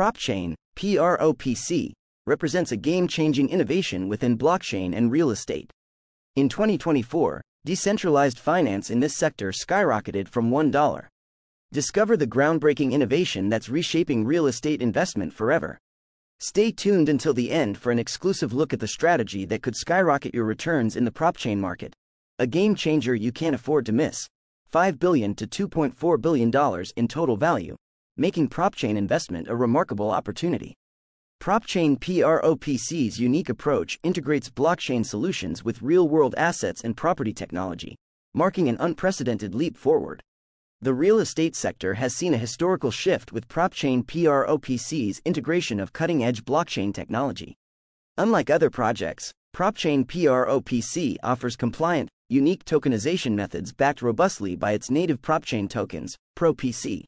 PropChain, PROPC, represents a game-changing innovation within blockchain and real estate. In 2024, decentralized finance in this sector skyrocketed from $1. Discover the groundbreaking innovation that's reshaping real estate investment forever. Stay tuned until the end for an exclusive look at the strategy that could skyrocket your returns in the PropChain market. A game changer you can't afford to miss. 5 billion to $2.4 billion in total value, making PropChain investment a remarkable opportunity. PropChain PROPC's unique approach integrates blockchain solutions with real-world assets and property technology, marking an unprecedented leap forward. The real estate sector has seen a historical shift with PropChain PROPC's integration of cutting-edge blockchain technology. Unlike other projects, PropChain PROPC offers compliant, unique tokenization methods backed robustly by its native PropChain tokens, ProPC.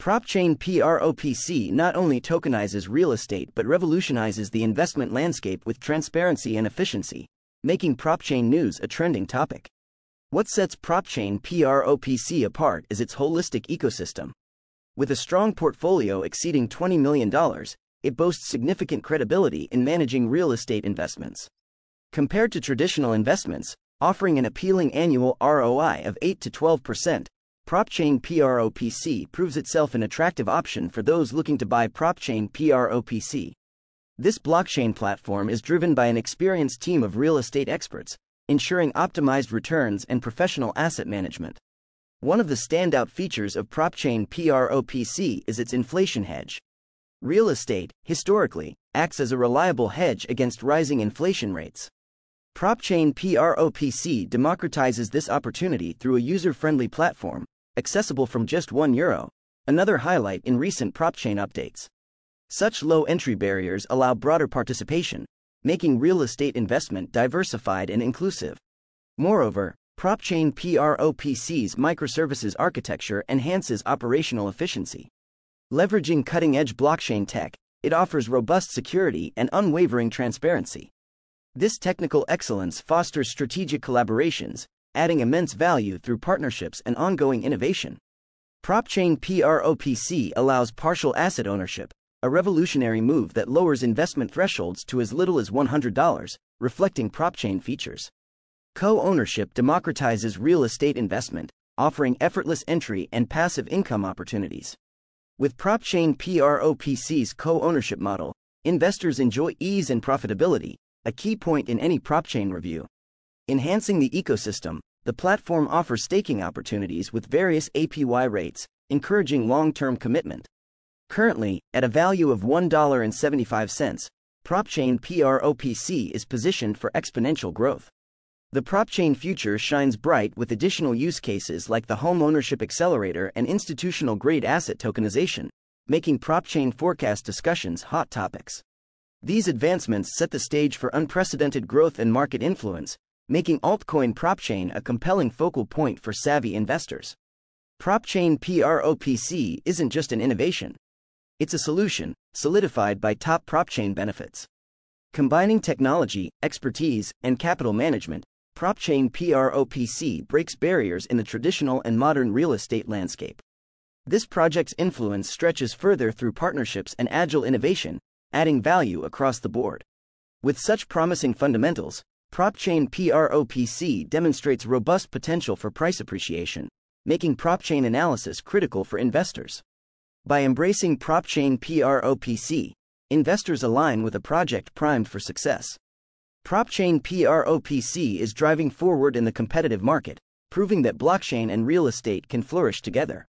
PropChain PROPC not only tokenizes real estate but revolutionizes the investment landscape with transparency and efficiency, making PropChain news a trending topic. What sets PropChain PROPC apart is its holistic ecosystem. With a strong portfolio exceeding $20 million, it boasts significant credibility in managing real estate investments. Compared to traditional investments, offering an appealing annual ROI of 8 to 12%, PropChain PROPC proves itself an attractive option for those looking to buy PropChain PROPC. This blockchain platform is driven by an experienced team of real estate experts, ensuring optimized returns and professional asset management. One of the standout features of PropChain PROPC is its inflation hedge. Real estate, historically, acts as a reliable hedge against rising inflation rates. PropChain PROPC democratizes this opportunity through a user-friendly platform, accessible from just 1 euro, another highlight in recent PropChain updates. Such low entry barriers allow broader participation, making real estate investment diversified and inclusive. Moreover, PropChain PROPC's microservices architecture enhances operational efficiency. Leveraging cutting-edge blockchain tech, it offers robust security and unwavering transparency. This technical excellence fosters strategic collaborations, adding immense value through partnerships and ongoing innovation. PropChain PROPC allows partial asset ownership, a revolutionary move that lowers investment thresholds to as little as $100, reflecting PropChain features. Co-ownership democratizes real estate investment, offering effortless entry and passive income opportunities. With PropChain PROPC's co-ownership model, investors enjoy ease and profitability, a key point in any PropChain review. Enhancing the ecosystem, the platform offers staking opportunities with various APY rates, encouraging long-term commitment. Currently, at a value of $1.75, PropChain PROPC is positioned for exponential growth. The PropChain future shines bright with additional use cases like the Home Ownership Accelerator and institutional-grade asset tokenization, making PropChain forecast discussions hot topics. These advancements set the stage for unprecedented growth and market influence, making altcoin PropChain a compelling focal point for savvy investors. PropChain PROPC isn't just an innovation. It's a solution, solidified by top PropChain benefits. Combining technology, expertise, and capital management, PropChain PROPC breaks barriers in the traditional and modern real estate landscape. This project's influence stretches further through partnerships and agile innovation, adding value across the board. With such promising fundamentals, PropChain PROPC demonstrates robust potential for price appreciation, making PropChain analysis critical for investors. By embracing PropChain PROPC, investors align with a project primed for success. PropChain PROPC is driving forward in the competitive market, proving that blockchain and real estate can flourish together.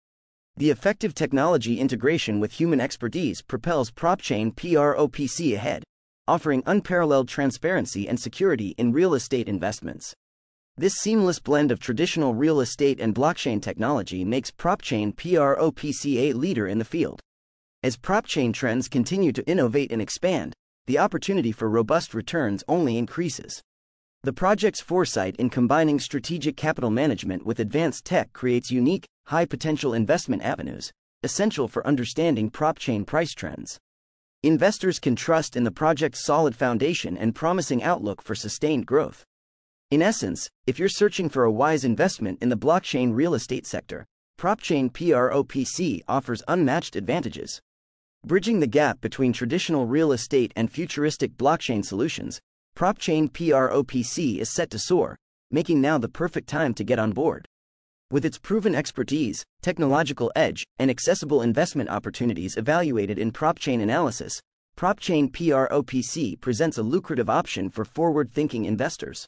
The effective technology integration with human expertise propels PropChain PROPC ahead, offering unparalleled transparency and security in real estate investments. This seamless blend of traditional real estate and blockchain technology makes PropChain PROPC a leader in the field. As PropChain trends continue to innovate and expand, the opportunity for robust returns only increases. The project's foresight in combining strategic capital management with advanced tech creates unique, high potential investment avenues, essential for understanding PropChain price trends. Investors can trust in the project's solid foundation and promising outlook for sustained growth. In essence, if you're searching for a wise investment in the blockchain real estate sector, PropChain PROPC offers unmatched advantages. Bridging the gap between traditional real estate and futuristic blockchain solutions, PropChain PROPC is set to soar, making now the perfect time to get on board. With its proven expertise, technological edge, and accessible investment opportunities evaluated in PropChain analysis, PropChain PROPC presents a lucrative option for forward thinking investors.